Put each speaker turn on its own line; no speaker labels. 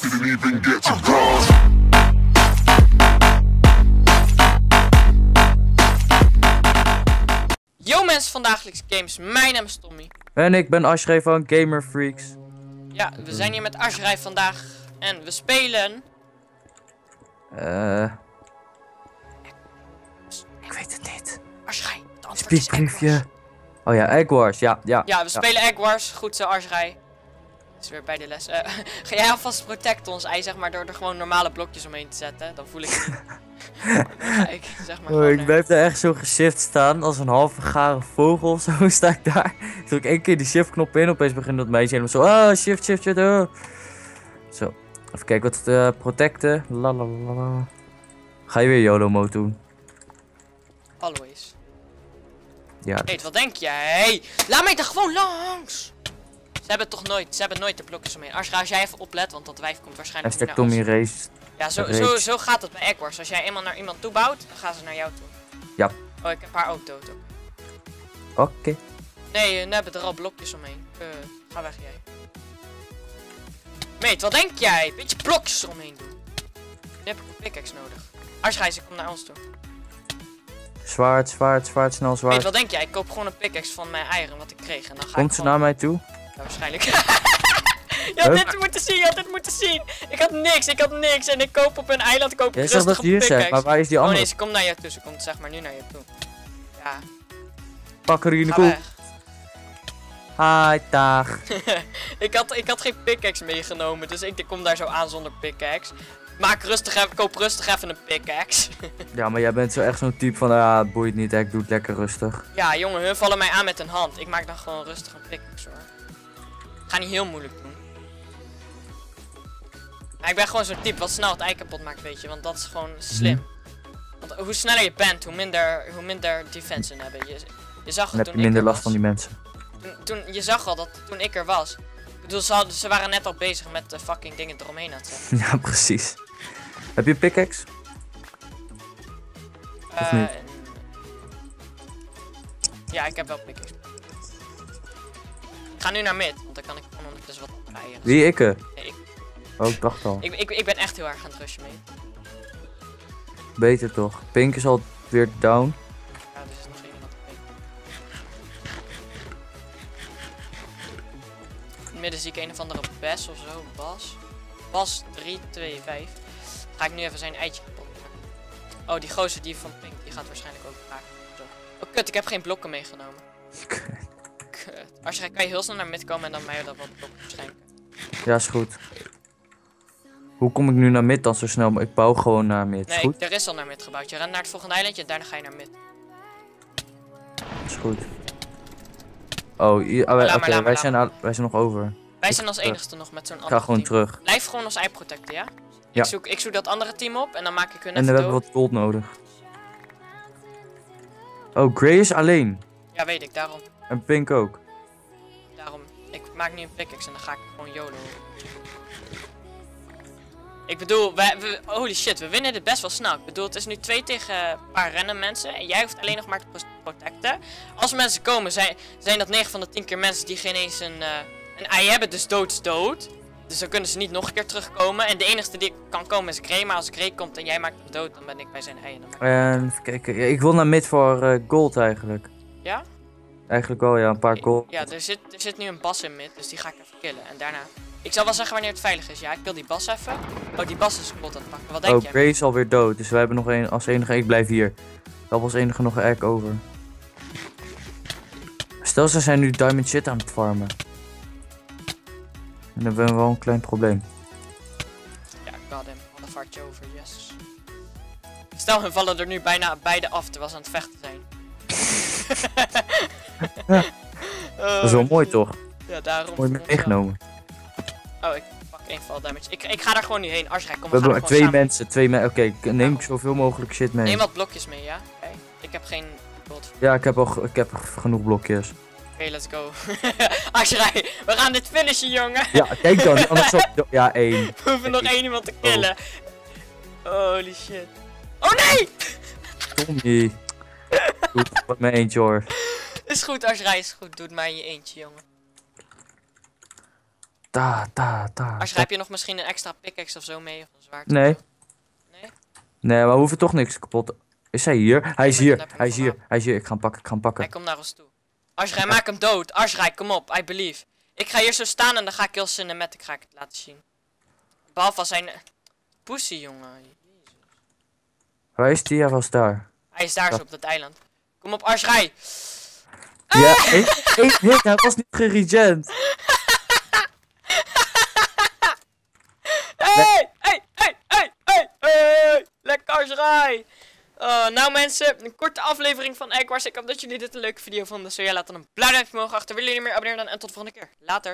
Didn't even get to cross.
Yo mensen van Dagelijks Games, mijn naam is Tommy.
En ik ben Ashrey van Gamer Freaks.
Ja, we zijn hier met Ashrij vandaag en we spelen...
Eh. ik weet het niet.
Ashrij, het antwoord. Wars.
Oh ja, Egg Wars. Ja, ja.
Ja, we spelen Egg Wars. Goed zo, Ashrij. Is weer bij de les. Eh, ga jij alvast protect ons ei, zeg maar, door er gewoon normale blokjes omheen te zetten? Dan voel ik het niet. Ik, zeg maar,
Oh, ik
eh,
blijf daar echt zo geshift staan als een halve gare vogel of zo sta ik daar. Ik druk één keer die shift knop in, opeens begint dat meisje helemaal zo. Ah, shift, shift, shift. oh. Zo, even kijken wat het uh, protecten. Lalalala. Ga je weer YOLO mode doen?
Always.
Ja.
Hé, wat denk jij? Laat mij er gewoon langs! Ze hebben toch nooit, ze hebben nooit de blokjes omheen. Ashrij, als jij even oplet, want dat wijf komt waarschijnlijk
Hashtag
naar ons.
Tommy Race.
Ja, zo,
Reeks.
zo, zo gaat het bij Egg Wars. Als jij eenmaal naar iemand toe bouwt, dan gaan ze naar jou toe.
Ja.
Oh, ik heb haar ook dood ook.
Oké.
Nee, eh, nu hebben er al blokjes omheen. Eh, ga weg jij. Meet, wat denk jij? Beetje blokjes eromheen doen. Nu heb ik een pickaxe nodig. Arsgijs, ik kom naar ons toe.
Zwaard, zwaard, zwaard, snel
Meet,
zwaard.
wat denk jij? Ik koop gewoon een pickaxe van mijn eieren, wat ik kreeg. En dan ga
Komt
ik
ze
gewoon...
naar mij toe?
Ja, waarschijnlijk. je had
Huh?
dit moeten zien, je had dit moeten zien. Ik had niks, ik had niks. En ik koop op een eiland, koop ik
Jij
rustig
dat
een
je hier zegt, maar waar is die
Oh
andere?
nee, ze komt naar je toe. Ze komt zeg maar nu naar je toe. Ja,
Pak er in de
weg.
Hi, dag.
ik, had, ik had geen pickaxe meegenomen, dus ik kom daar zo aan zonder pickaxe. Maak rustig even, koop rustig even een pickaxe.
Ja, maar jij bent zo echt zo'n type van, ja, het boeit niet, hè, ik doe het lekker rustig.
ja, jongen, hun vallen mij aan met een hand. Ik maak dan gewoon rustig een pickaxe hoor. Ga niet heel moeilijk doen. Maar ik ben gewoon zo'n type wat snel het ei kapot maakt, weet je, want dat is gewoon slim. Want hoe sneller je bent, hoe minder, hoe minder defense ze hebben. Je, je zag
Dan
het
heb
toen
je minder
er
last
was.
van die mensen.
Toen, toen, je zag al dat toen ik er was. Ik bedoel, ze, hadden, ze waren net al bezig met de fucking dingen eromheen aan het zetten.
Ja, precies. Heb je een pickaxe?
En- Ja, ik heb wel pickaxe. Ga nu naar mid, want dan kan ik gewoon ondertussen wat rijden.
Wie, ik?
Nee, ik,
Oh, ik dacht al.
ik, ik, ik ben echt heel erg aan het rushen mee.
Beter toch. Pink is al weer down.
Ja, er is nog één iemand. In het midden zie ik een of andere Bes of zo, Bas. Bas 325. Ga ik nu even zijn eitje kapot maken. Oh, die gozer die van Pink, die gaat waarschijnlijk ook raken. Oh kut, ik heb geen blokken meegenomen. Kut. Als je kan je heel snel naar mid komen en dan mij dat wat blokken schenken.
Ja, is goed. Hoe kom ik nu naar mid dan zo snel? Ik bouw gewoon naar mid. Is
Nee,
goed?
er is al naar mid gebouwd. Je rent naar het volgende eilandje en daarna ga je naar mid.
Is goed. Oh, oké, wij, zijn al- wij zijn nog over.
Wij zijn als enigste nog met zo'n ander
ga gewoon
team.
terug.
Blijf gewoon als eye protecten, ja?
Ja.
Ik, zoek, ik zoek dat andere team op en dan maak ik hun
En we hebben
dood.
wat gold nodig. Oh, Grey is alleen.
Ja, weet ik, daarom.
En Pink ook.
Daarom. Ik maak nu een pickaxe en dan ga ik gewoon YOLO. Ik bedoel, wij, we, holy shit, we winnen dit best wel snel. Ik bedoel, het is nu 2 tegen een paar random mensen. En jij hoeft alleen nog maar te pro- protecten. Als mensen komen, zijn, zijn dat 9 van de 10 keer mensen die geen eens een, eh, een ei hebben. Dus dood is dood. Dus dan kunnen ze niet nog een keer terugkomen. En de enige die kan komen is Grey. Maar als Grey komt en jij maakt hem dood, dan ben ik bij zijn ei. En dan ik-
En even kijken. Ja, ik wil naar mid voor eh, gold eigenlijk.
Ja?
Eigenlijk wel, ja. Een paar gold.
Ja, er zit, er zit nu een bas in mid, dus die ga ik even killen. En daarna... Ik zal wel zeggen wanneer het veilig is. Ja, ik wil die bas even. Oh, die bas is kapot aan het pakken. Wat denk
Oh,
jij?
Grey is alweer dood. Dus wij hebben nog één. Als enige, ik blijf hier. We hebben als enige nog een egg over. Stel, ze zijn nu diamond shit aan het farmen. Dan hebben we wel een klein probleem.
Ja, ik had hem. Wat een vaartje over, yes. Stel, hun vallen er nu bijna beide af terwijl ze aan het vechten zijn.
Dat is wel mooi toch?
Ja, daarom.
Mooi meegenomen.
Oh, ik pak één fall damage. Ik, ik ga daar gewoon nu heen. Arsrijk, kom,
We
gaan
hebben twee
samen.
mensen. Twee mensen. Oké, neem ik zoveel mogelijk shit mee.
Neem wat blokjes mee, ja? Oké. Ik heb geen.
Ja, ik heb al ik heb genoeg blokjes.
Oké, let's go. Arsrij, we gaan dit finishen, jongen.
Ja, kijk dan. Anders zo- Ja, één.
We hoeven nog één iemand te killen. Holy shit. Oh nee!
Tommy. Doe het met mijn eentje hoor.
Is goed, Arsrij is goed. Doe het maar in je eentje, jongen.
Ta, ta, ta.
Als heb je nog misschien een extra pickaxe of zo mee, of een zwaard?
Nee.
Nee?
Nee, maar we hoeven toch niks kapot. Is hij hier? Hij is hier. Hij is hier. Hij is hier. Ik ga hem pakken. Ik ga hem pakken.
Hij komt naar ons toe. Ashrai, maak hem dood. Ashrai, kom op. I believe. Ik ga hier zo staan en dan ga ik heel cinematic ga ik het laten zien. Behalve als zijn... Pussy, jongen.
Waar is die? Hij was daar.
Hij is daar zo op dat eiland. Kom op, Ashrai.
Ja, één één hit. Hij was niet geregent.
Hey, hey, hey, hey, hey, hey. Lekker Ashrai. Eh, nou mensen, een korte aflevering van Eggwars. Ik hoop dat jullie dit een leuke video vonden. Zo ja, laat dan een blauw duimpje omhoog achter. Willen jullie meer abonneren dan en tot de volgende keer. Later.